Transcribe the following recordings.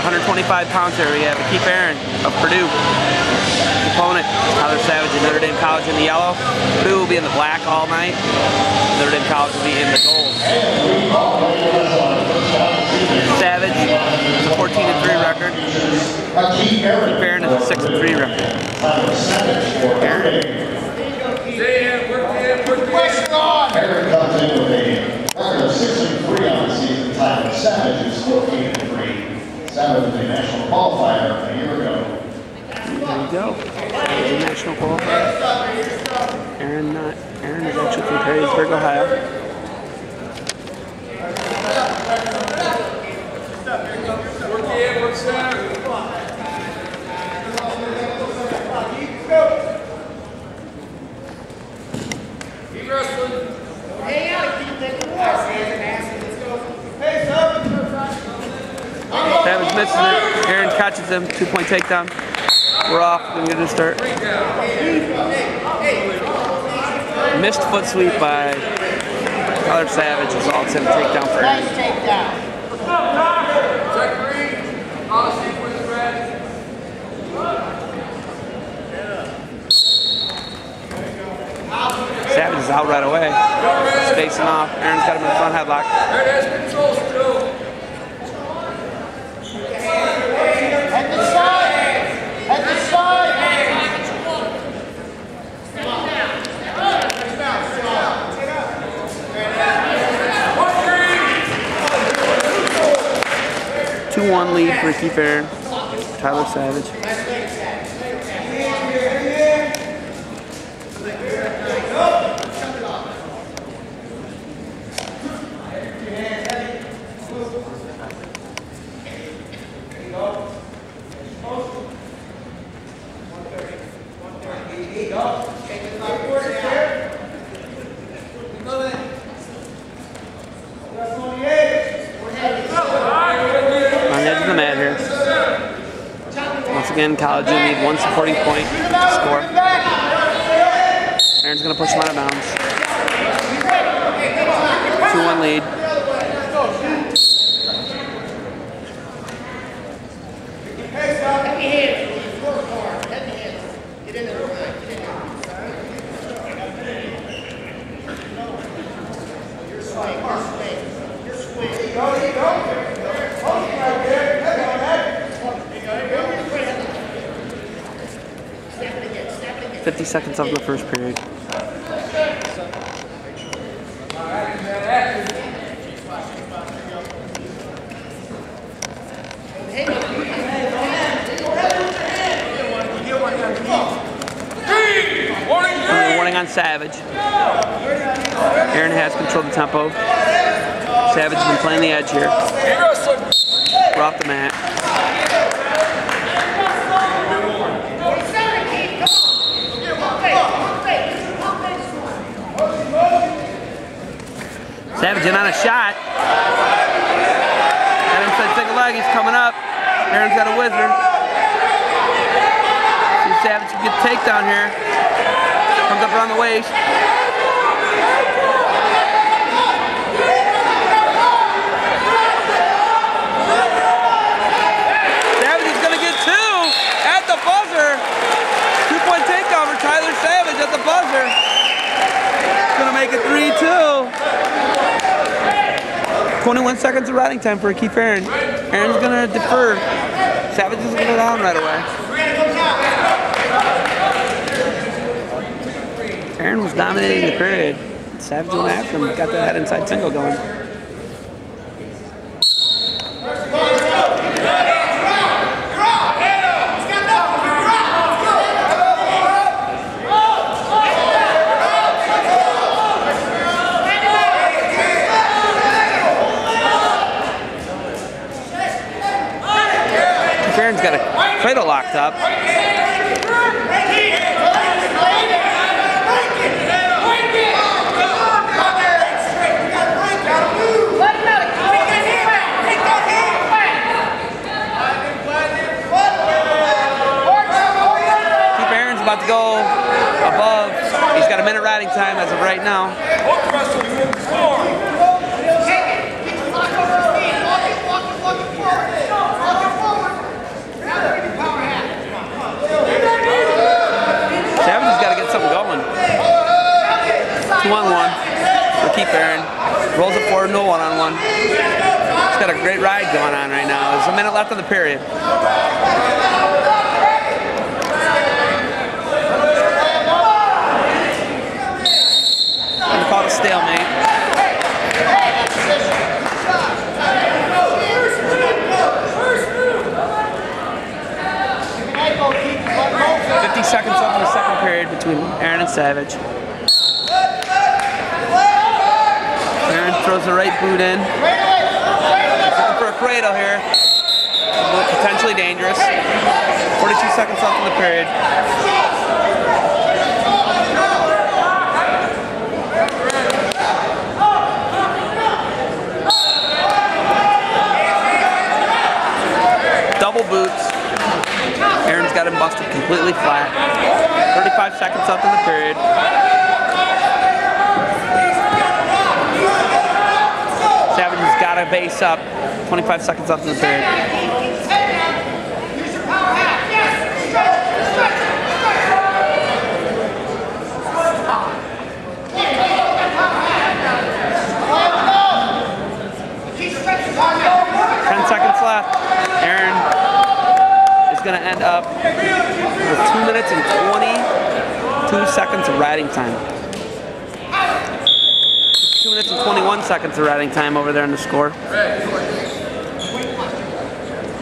at 125 pounds here, we have Akif Erin of Purdue. Opponent, Tyler Savage of Notre Dame College in the yellow. Purdue will be in the black all night. Notre Dame College will be in the gold. Savage is a 14 and 3 record. Akif Erin is a 6 and 3 record. Erin. Erin comes in with a record of 6 and 3 on the season. Tyler Savage is 14 and 3. Savage was a national qualifier a year ago. There you go. There's a national qualifier. Erin, not, Erin is actually from Perrysburg, Ohio. Savage misses it. Erin catches him. Two point takedown. We're off. We're going to start. Missed foot sweep by Tyler Savage is all it's going to take down for Erin. takedown. Savage is out right away. He's facing off. Erin's got him in the front headlock. 2-1 lead, Ricky Fair, Tyler Savage. College will need one supporting point to score. Erin's going to push him out of bounds. 2-1 lead. Heavy hands. Work hard. Heavy hands. Get in there. Get in there. Your swing. Your swing. Your swing. Go, you go. Snap it again. Snap it again. 50 seconds of the first period. Warning on Savage. Erin has controlled the tempo. Savage has been playing the edge here. We're off the mat. Savage in on a shot. Got inside single leg. He's coming up. Erin's got a wizard. See Savage can get a takedown here. Comes up around the waist. Savage is going to get two at the buzzer. Two point takedown for Tyler Savage at the buzzer. Going to make it 3 2. 21 seconds of riding time for Akif Erin. Erin's gonna defer. Savage is gonna go down right away. Erin was dominating the period. Savage went after him, got that head inside single going. Akif Erin's got a cradle locked up. Akif Erin's about to go above. He's got a minute riding time as of right now. Rolls it forward, no one-on-one. He's got a great ride going on right now. There's a minute left of the period. Called a stalemate. Fifty seconds left in the second period between Erin and Savage. Erin throws the right boot in. Looking for a cradle here. Potentially dangerous. 42 seconds left in the period. Double boots. Erin's got him busted completely flat. 35 seconds left in the period. Savage has to base up. 25 seconds left in the period. Ten seconds left. Erin is going to end up with two minutes and 22 seconds of riding time. Two minutes and 21 seconds of riding time over there in the score.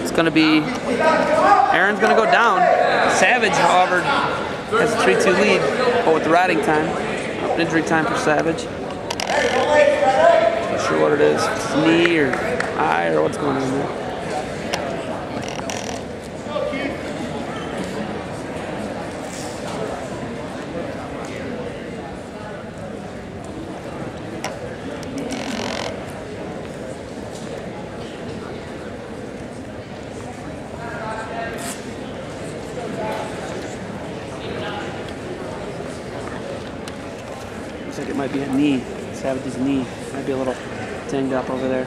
It's going to be, Erin's going to go down. Savage, however, has a 3-2 lead, but with the riding time, injury time for Savage. Not sure what it is, knee or eye or what's going on there. Like it might be a knee. Savage's knee. Might be a little dinged up over there.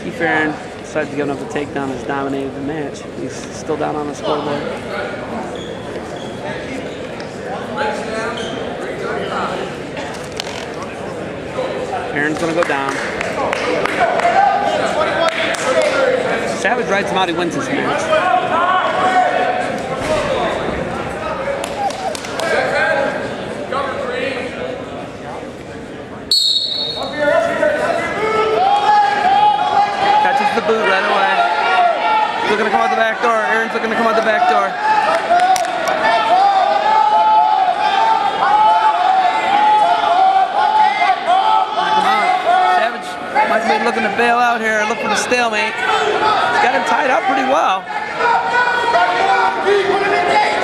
Akif Erin decided to give up the takedown has dominated the match. He's still down on the scoreboard. Erin's gonna go down. Savage rides him out, he wins this match. Catches the boot right away. Looking to come out the back door. Erin's looking to come out the back door. Come. Savage might be looking to bail out here, look for the stalemate. He's got him tied up pretty well.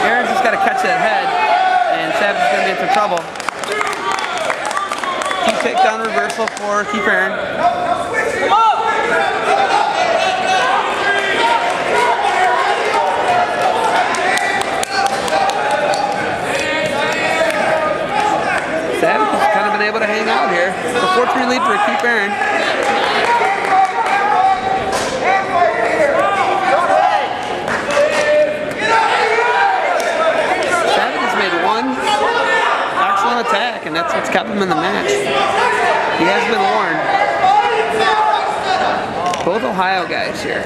Erin's just got to catch that head, and Savage is going to be in some trouble. Key takedown reversal for Akif Erin. Kind of been able to hang out here. The 4-3 lead for Akif Erin. Savage has made one excellent attack, and that's what's kept him in the match. He has been warned. Both Ohio guys here.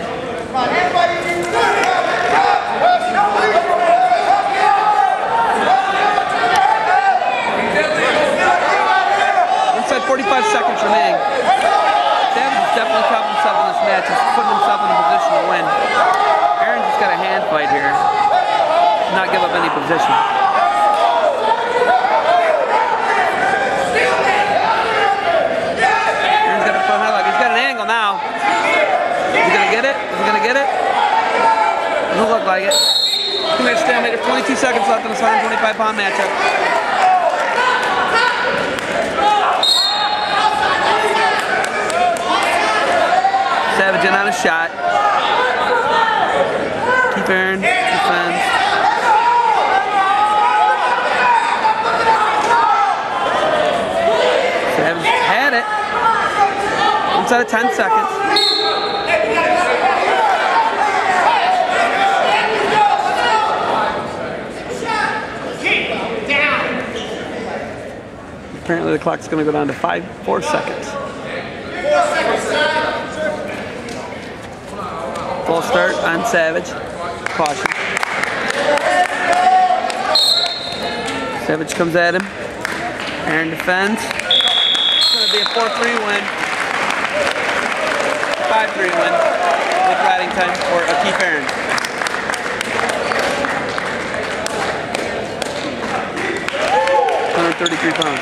Inside 45 seconds remaining. Has definitely kept himself in this match. He's putting himself in a position to win. Erin's just got a hand fight here. Not give up any position. Erin's got a front headlock. He's got an angle now. Is he gonna get it? Is he gonna get it? Doesn't look like it. Two minute stalemate. There's 22 seconds left in this 125 pound matchup. Savage in on a shot. Akif Erin defends. Savage had it. Inside of 10 seconds. Apparently the clock's gonna go down to five, four seconds. Full start on Savage. Caution. Savage comes at him. Erin defends. It's gonna be a 4-3 win. 5-3 win with riding time for Akif Erin. Thirty-three pounds.